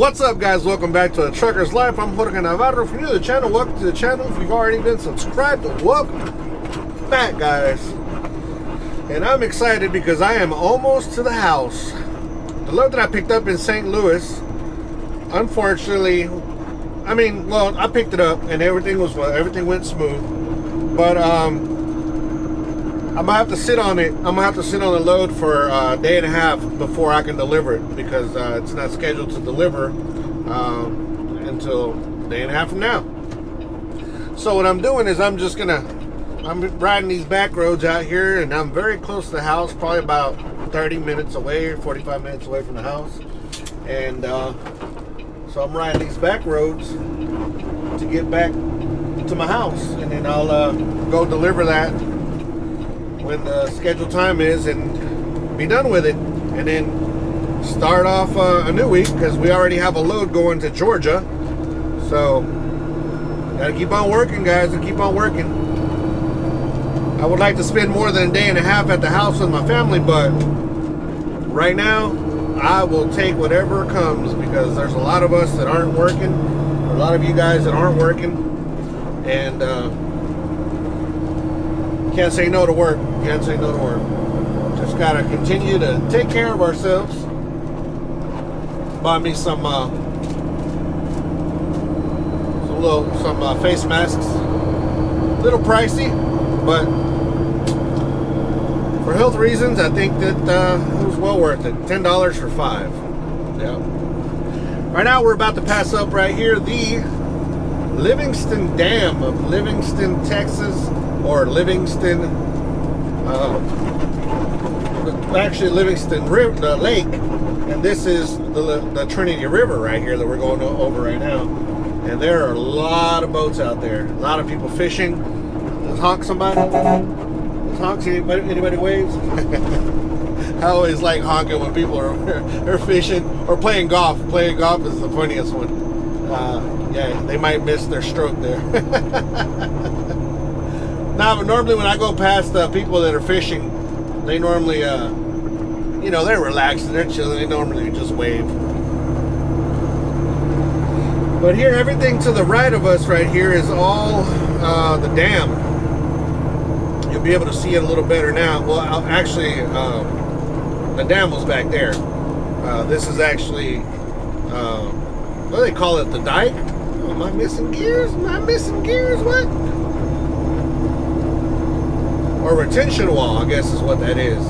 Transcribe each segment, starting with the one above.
What's up guys, welcome back to the Trucker's Life. I'm Jorge Navarro. If you're new to the channel, welcome to the channel. If you've already been subscribed, welcome back guys. And I'm excited because I am almost to the house. The load that I picked up in St. Louis, unfortunately, I mean, well, I picked it up and everything was well, everything went smooth. But um I'm gonna have to sit on it. I'm gonna have to sit on the load for a day and a half before I can deliver it because uh, it's not scheduled to deliver um, until a day and a half from now. So what I'm doing is I'm just gonna I'm riding these back roads out here, and I'm very close to the house, probably about 30 minutes away or 45 minutes away from the house, and uh, so I'm riding these back roads to get back to my house, and then I'll uh, go deliver that when the scheduled time is and be done with it. And then start off uh, a new week because we already have a load going to Georgia. So gotta keep on working guys and keep on working I would like to spend more than a day and a half at the house with my family but right now I will take whatever comes because there's a lot of us that aren't working a lot of you guys that aren't working and uh, can't say no to work. Can't say no to work. Just gotta continue to take care of ourselves. Buy me some uh, some little some uh, face masks. A little pricey, but for health reasons, I think that uh, it was well worth it. Ten dollars for five. Yeah. Right now, we're about to pass up right here the Livingston Dam of Livingston, Texas or Livingston, uh, actually Livingston River, the lake, and this is the, the Trinity River right here that we're going over right now. And there are a lot of boats out there, a lot of people fishing. Honk somebody. Let's honk. Anybody, anybody waves? I always like honking when people are, are fishing or playing golf. Playing golf is the funniest one. Uh, yeah, they might miss their stroke there. Now, but normally when I go past uh, people that are fishing, they normally, uh, you know, they're relaxed they're chilling. They normally just wave. But here, everything to the right of us right here is all uh, the dam. You'll be able to see it a little better now. Well, actually, um, the dam was back there. Uh, this is actually, uh, what do they call it, the dike? Oh, am I missing gears? Am I missing gears? What? or retention wall, I guess is what that is.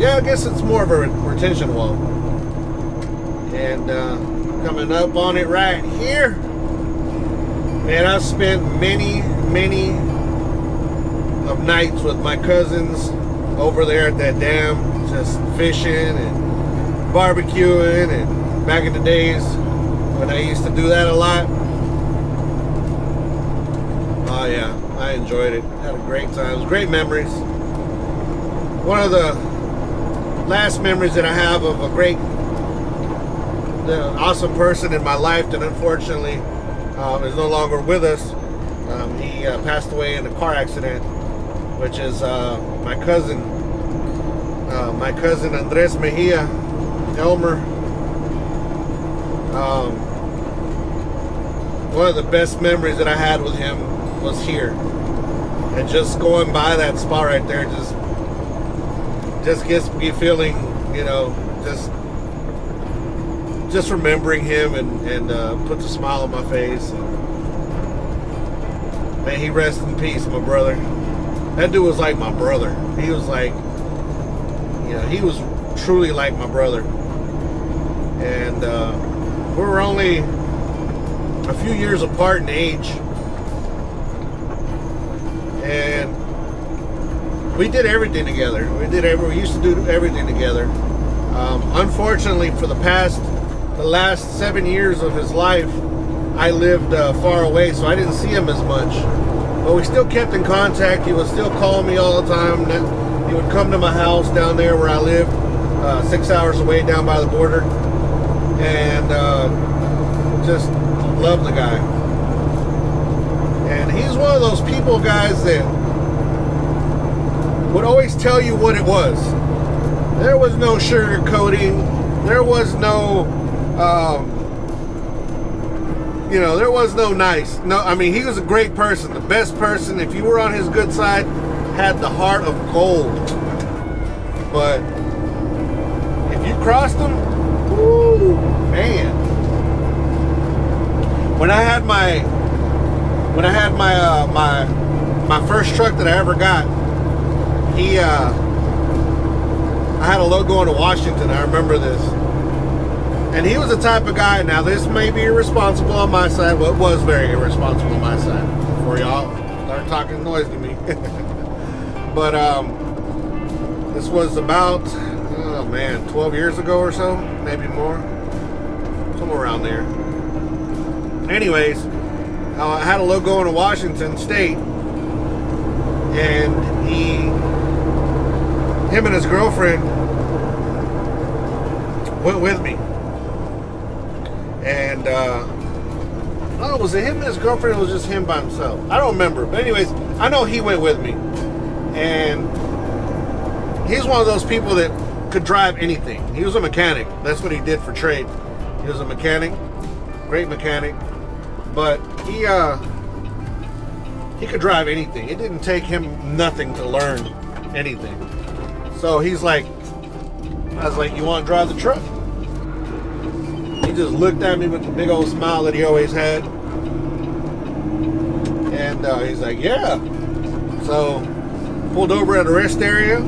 Yeah, I guess it's more of a retention wall. And uh, coming up on it right here, man, I've spent many, many of nights with my cousins over there at that dam, just fishing and barbecuing, and back in the days when I used to do that a lot. Oh yeah, I enjoyed it. Had a great time. Great memories. One of the last memories that I have of a great, awesome person in my life that unfortunately uh, is no longer with us. Um, he uh, passed away in a car accident, which is uh, my cousin, uh, my cousin Andres Mejia, Elmer. Um, one of the best memories that I had with him was here. And just going by that spot right there just just gets me feeling, you know, just just remembering him and, and uh, puts a smile on my face. And, man, he rests in peace, my brother. That dude was like my brother. He was like, you know, he was truly like my brother. And uh, we were only a few years apart in age and we did everything together. We did every, we used to do everything together. Um, unfortunately, for the past, the last seven years of his life, I lived uh, far away, so I didn't see him as much. But we still kept in contact. He would still call me all the time. He would come to my house down there where I lived, uh, six hours away down by the border. and uh, just love the guy. And he's one of those people, guys, that would always tell you what it was. There was no sugarcoating. There was no, um, you know, there was no nice. No, I mean, he was a great person, best person. If you were on his good side, had the heart of gold. But if you crossed him, whoo, man. When I had my, when I had my, uh, my, my first truck that I ever got, he, uh, I had a load going to Washington. I remember this. And he was the type of guy, now this may be irresponsible on my side, well, it was very irresponsible on my side. Before y'all start talking noise to me. but um, this was about, oh man, 12 years ago or so, maybe more. Somewhere around there. Anyways, I had a load going to Washington State. And he, him and his girlfriend went with me. And, uh, oh, was it him and his girlfriend? Or was it just him by himself? I don't remember. But anyways, I know he went with me. And he's one of those people that could drive anything. He was a mechanic. That's what he did for trade. He was a mechanic, great mechanic. But he, uh, he could drive anything. It didn't take him nothing to learn anything. So he's like, I was like, you want to drive the truck? Just looked at me with the big old smile that he always had. And uh, he's like, yeah. So pulled over at a rest area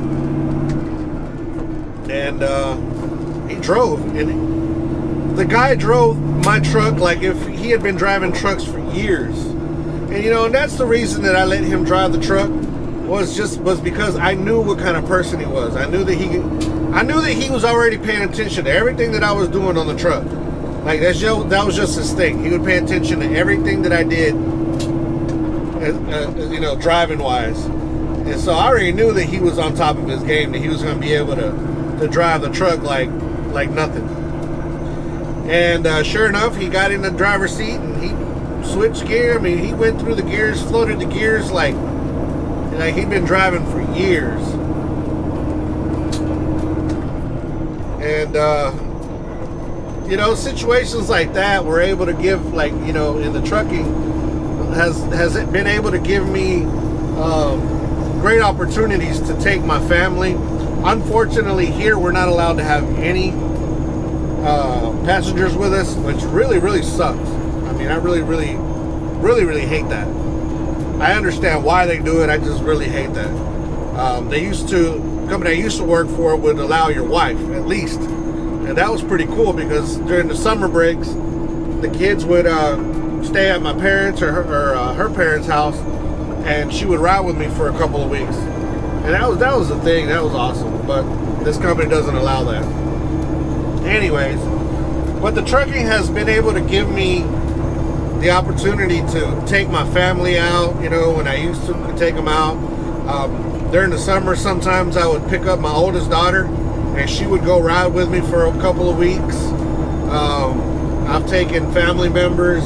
and uh, he drove. And the guy drove my truck like if he had been driving trucks for years. And you know, and that's the reason that I let him drive the truck was just was because I knew what kind of person he was. I knew that he I knew that he was already paying attention to everything that I was doing on the truck. Like that's just, that was just his thing. He would pay attention to everything that I did, uh, uh, you know, driving wise. And so I already knew that he was on top of his game. That he was going to be able to to drive the truck like like nothing. And uh, sure enough, he got in the driver's seat and he switched gear. I mean, he went through the gears, floated the gears like like he'd been driving for years. And uh, you know, situations like that were able to give like you know in the trucking has has been able to give me um, great opportunities to take my family. Unfortunately, here we're not allowed to have any uh, passengers with us, which really really sucks. I mean, I really really really really hate that. I understand why they do it. I just really hate that. Um, they used to company I used to work for would allow your wife at least, and that was pretty cool because during the summer breaks, the kids would uh, stay at my parents or her, or, uh, her parents' house, and she would ride with me for a couple of weeks, and that was that was the thing. That was awesome. But this company doesn't allow that. Anyways, but the trucking has been able to give me the opportunity to take my family out, you know, when I used to take them out. Um, during the summer, sometimes I would pick up my oldest daughter and she would go ride with me for a couple of weeks. Um, I've taken family members,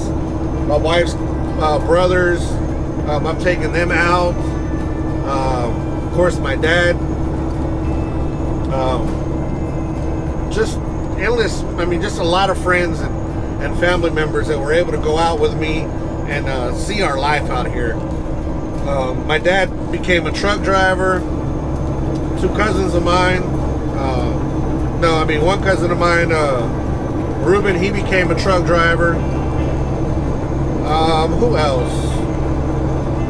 my wife's uh, brothers, um, I've taken them out. Um, of course, my dad. Um, just endless, I mean, just a lot of friends and and family members that were able to go out with me and uh, see our life out here. Um, my dad became a truck driver. Two cousins of mine, uh, no, I mean one cousin of mine, uh, Ruben, he became a truck driver. Um, who else?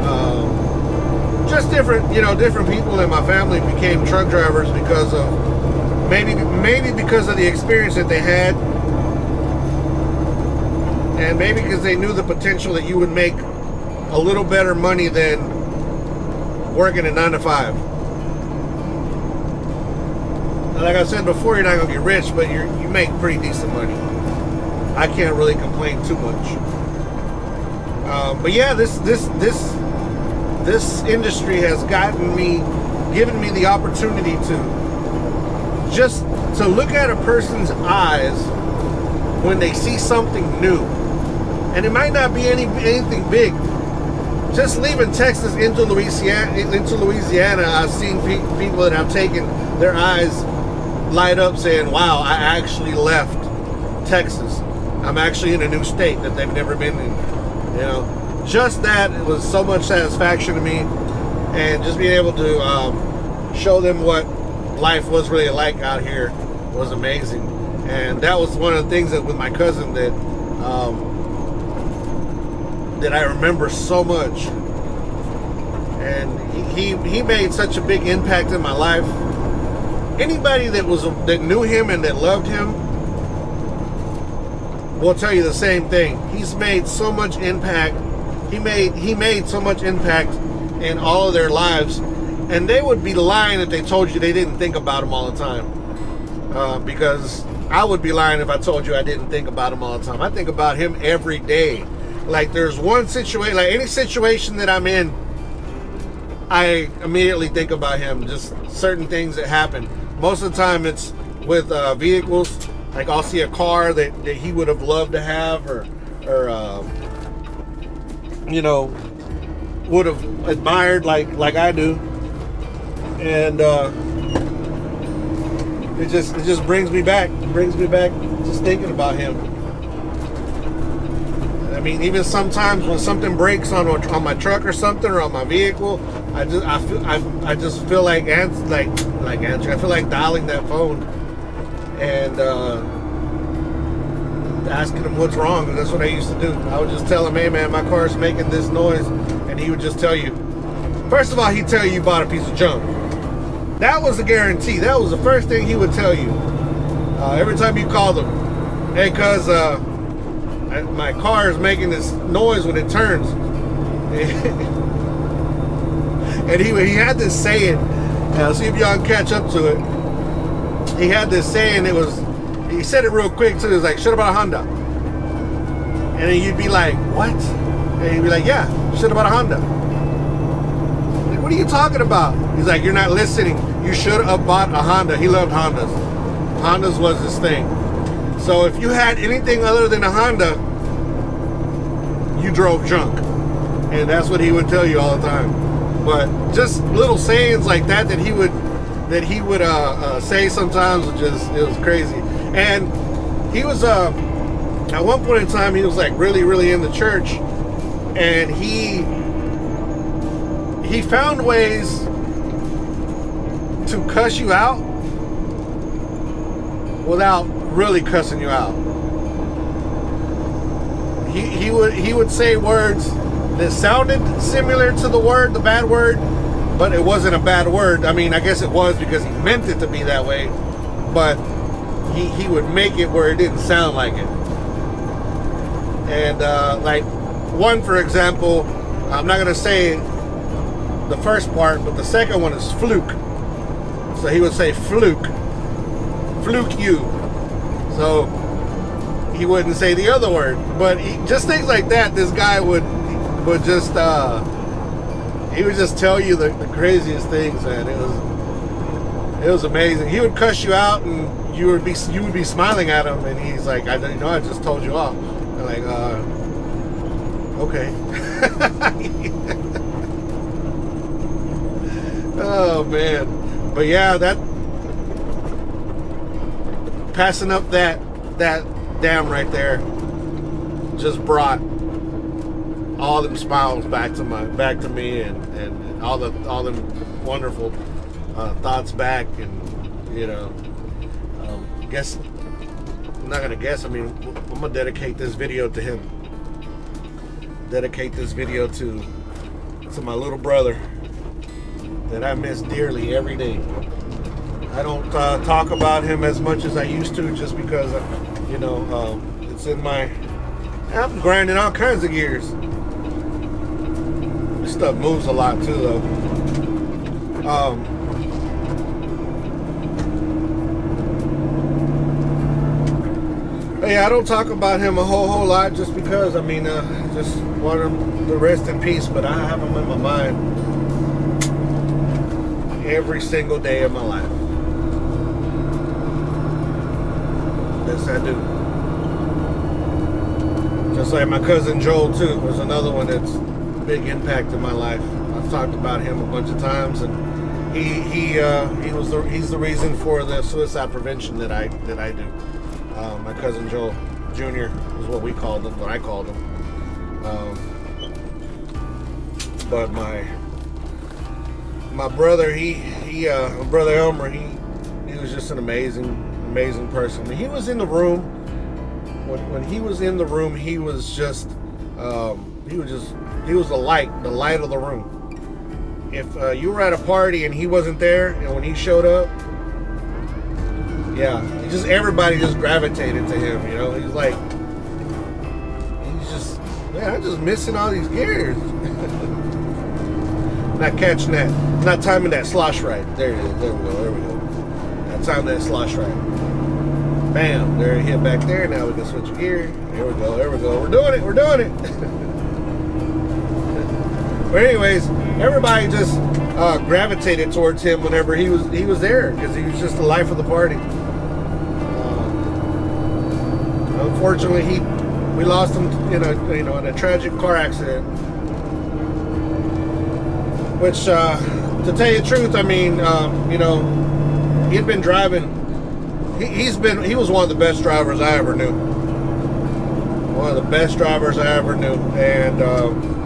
Um, just different, you know, different people in my family became truck drivers because of maybe maybe because of the experience that they had and maybe because they knew the potential that you would make a little better money than working at 9 to 5. Like I said before, you're not going to get rich, but you you make pretty decent money. I can't really complain too much. Um, but yeah, this this this this industry has gotten me, given me the opportunity to just to look at a person's eyes when they see something new. And it might not be any anything big. Just leaving Texas into Louisiana, into Louisiana, I've seen pe- people that have taken their eyes light up, saying, "Wow, I actually left Texas. I'm actually in a new state that they've never been in." You know, just that it was so much satisfaction to me, and just being able to um, show them what life was really like out here was amazing. And that was one of the things that with my cousin that um, that I remember so much. And he, he he made such a big impact in my life. Anybody that was that knew him and that loved him will tell you the same thing. He's made so much impact. He made he made so much impact in all of their lives, and they would be lying if they told you they didn't think about him all the time. Uh, because I would be lying if I told you I didn't think about him all the time. I think about him every day. Like there's one situation, like any situation that I'm in, I immediately think about him. Just certain things that happen. Most of the time, it's with uh, vehicles. Like I'll see a car that, that he would have loved to have, or or uh, you know would have admired like like I do, and uh, it just it just brings me back, brings me back just thinking about him. I mean, even sometimes when something breaks on on my truck or something or on my vehicle, I just I feel I, I just feel like like like answering. I feel like dialing that phone and uh, asking him what's wrong. And that's what I used to do. I would just tell him, "Hey man, my car's making this noise," and he would just tell you. First of all, he'd tell you you bought a piece of junk. That was a guarantee. That was the first thing he would tell you. Uh, every time you called him, hey, cuz uh, my car is making this noise when it turns. and he he had this saying. Uh, see if y'all can catch up to it. He had this saying. It was he said it real quick too. It was like, "Shut about a Honda," and then you'd be like, "What?" And he'd be like, "Yeah, shit about a Honda." Like, what are you talking about? He's like, "You're not listening. You should have bought a Honda." He loved Hondas. Hondas was his thing. So if you had anything other than a Honda, you drove junk. And that's what he would tell you all the time. But just little sayings like that that he would that he would uh, uh, say sometimes was just it was crazy. And he was uh, at one point in time he was like really really in the church, and he he found ways to cuss you out without really cussing you out. He, he would he would say words that sounded similar to the word, the bad word, but it wasn't a bad word. I mean, I guess it was because he meant it to be that way, but he, he would make it where it didn't sound like it. And uh, like one, for example, I'm not gonna say the first part, but the second one is fluke. So he would say fluke, fluke you. So he wouldn't say the other word, but he, just things like that. This guy would would just uh, he would just tell you the, the craziest things, man. It was it was amazing. He would cuss you out, and you would be you would be smiling at him, and he's like, "I you know I just told you off." I'm like, uh, okay. oh man, but yeah, that passing up that that dam right there just brought all them smiles back to my back to me and, and all the all them wonderful uh, thoughts back and you know um, guess I'm not gonna guess I mean I'm gonna dedicate this video to him. Dedicate this video to to my little brother that I miss dearly every day. I don't uh, talk about him as much as I used to just because uh, you know um, it's in my I'm grinding all kinds of gears stuff moves a lot too, though. Um, yeah, I don't talk about him a whole whole lot just because. I mean, uh, just want him to rest in peace. But I have him in my mind every single day of my life. Yes, I do. Just like my cousin Joel too was another one that's big impact in my life. I've talked about him a bunch of times, and he he uh, he was the he's the reason for the suicide prevention that I that I do. Uh, my cousin Joel Jr. is what we called him, what I called him. Um, but my my brother, he he uh, brother Elmer, he he was just an amazing amazing person. He was in the room, when when he was in the room, he was just um, he was just he was the light, the light of the room. If uh, you were at a party and he wasn't there, and when he showed up, yeah, just everybody just gravitated to him. You know, he's like, he's just, man, I'm just missing all these gears. not catching that, not timing that slosh right. There it is. There we go. There we go. Not timing that slosh right. Bam. There it hit back there. Now we can switch gear. There we go. There we go. We're doing it. We're doing it. but anyways, everybody just uh, gravitated towards him whenever he was he was there because he was just the life of the party. Uh, unfortunately, he we lost him in a you know in a tragic car accident. Which, uh, to tell you the truth, I mean, um, you know, he had been driving. He, has been he was one of the best drivers I ever knew. One of the best drivers I ever knew, and. Um,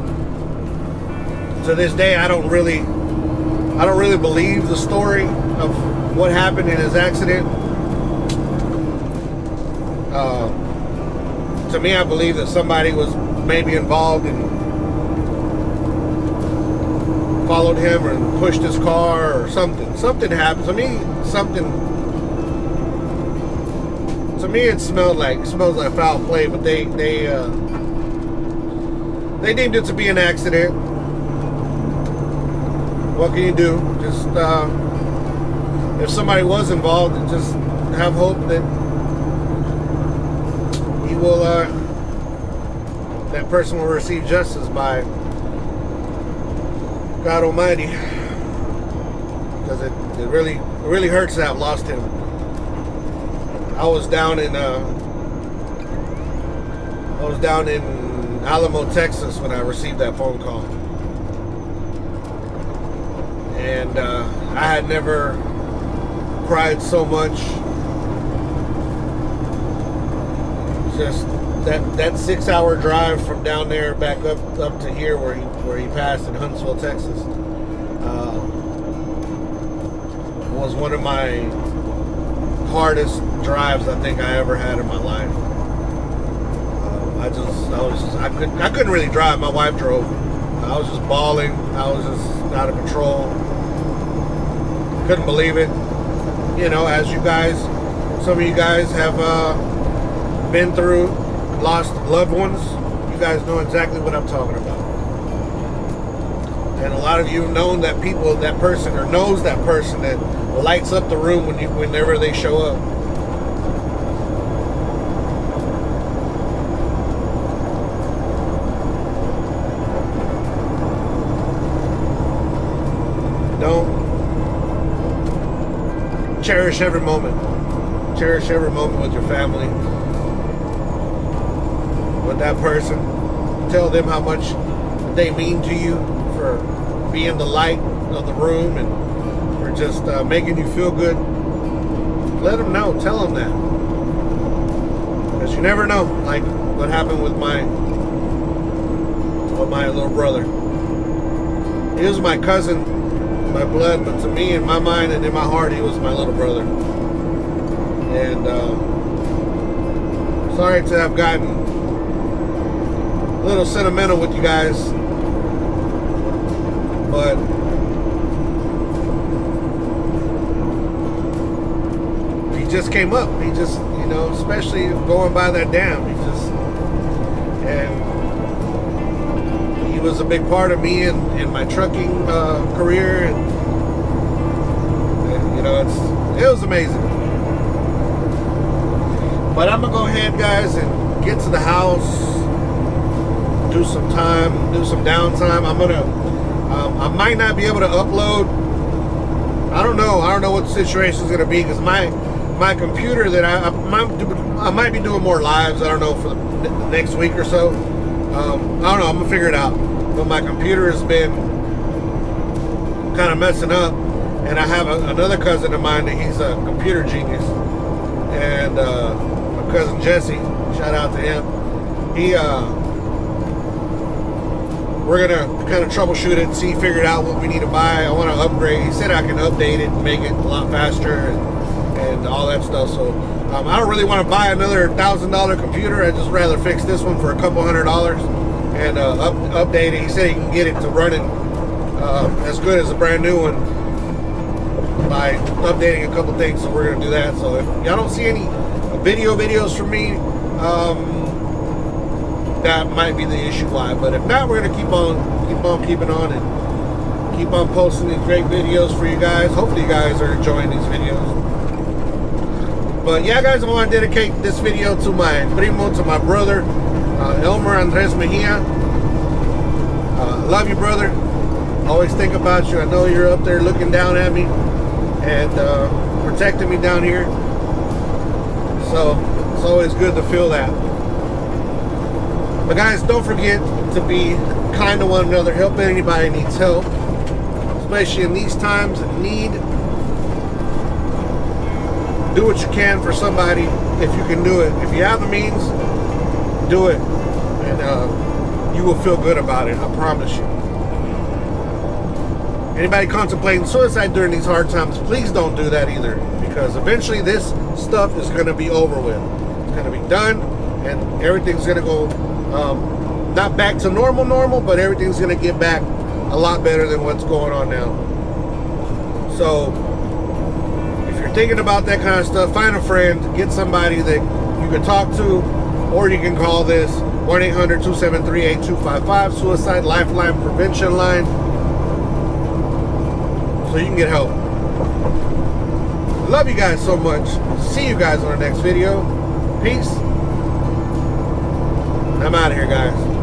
to this day, I don't really, I don't really believe the story of what happened in his accident. Uh, to me, I believe that somebody was maybe involved and followed him and pushed his car or something. Something happened. To me, something. To me, it smelled like smells like foul play, but they they uh, they deemed it to be an accident what can you do? Just uh, if somebody was involved, just have hope that he will, uh, that person will receive justice by God Almighty, because it, it really, it really hurts to have lost him. I was down in, uh, I was down in Alamo, Texas when I received that phone call and uh, I had never cried so much. Just that that six hour drive from down there back up up to here where he where he passed in Huntsville, Texas, uh, was one of my hardest drives I think I ever had in my life. Uh, I just I was just, I couldn't I couldn't really drive. My wife drove. I was just bawling. I was just out of control couldn't believe it. You know, as you guys, some of you guys have uh, been through, lost loved ones, you guys know exactly what I'm talking about. And a lot of you known that people, that person, or knows that person that lights up the room when you, whenever they show up. Cherish every moment. Cherish every moment with your family, with that person. Tell them how much they mean to you for being the light of the room and for just uh, making you feel good. Let them know. Tell them that. Because you never know, like what happened with my with my little brother. He was my cousin my blood, but to me, in my mind and in my heart, he was my little brother. And uh, sorry to have gotten a little sentimental with you guys, but he just came up. He just, you know, especially going by that dam, he just was a big part of me in, in my trucking uh, career and, and, you know it's it was amazing but I'm gonna go ahead guys and get to the house do some time do some downtime I'm gonna um, I might not be able to upload I don't know I don't know what the situation is gonna be because my my computer that I, I, might, I might be doing more lives. I don't know for the next week or so. Um, I don't know. I'm gonna figure it out. But my computer has been kind of messing up, and I have a, another cousin of mine that he's a computer genius, and uh, my cousin Jesse. Shout out to him. He uh, we're gonna kind of troubleshoot it, see, figure out what we need to buy. I want to upgrade. He said I can update it and make it a lot faster and, and all that stuff. So um, I don't really want to buy another thousand dollar computer. I'd just rather fix this one for a couple hundred dollars and uh, up, update it. He said he can get it to running uh, as good as a brand new one by updating a couple things. So we're gonna do that. So if y'all don't see any video videos from me. Um, that might be the issue why. But if not, we're gonna keep on, keep on keeping on and keep on posting these great videos for you guys. Hopefully, you guys are enjoying these videos. But yeah, guys, I want to dedicate this video to my primo, to my brother, uh, Elmer Andres Mejia. Uh, love you, brother. Always think about you. I know you're up there looking down at me and uh, protecting me down here. So it's always good to feel that. But guys, don't forget to be kind to one another. Help anybody needs help, especially in these times of need. Do what you can for somebody if you can do it. If you have the means, do it, and uh, you will feel good about it. I promise you. Anybody contemplating suicide during these hard times, please don't do that either, because eventually this stuff is going to be over with. It's going to be done, and everything's going to go um, not back to normal, normal, but everything's going to get back a lot better than what's going on now. So, you're thinking about that kind of stuff, find a friend, get somebody that you can talk to, or you can call this 1 800 273 8255 Suicide Lifeline Prevention Line so you can get help. Love you guys so much. See you guys on the next video. Peace. I'm out of here, guys.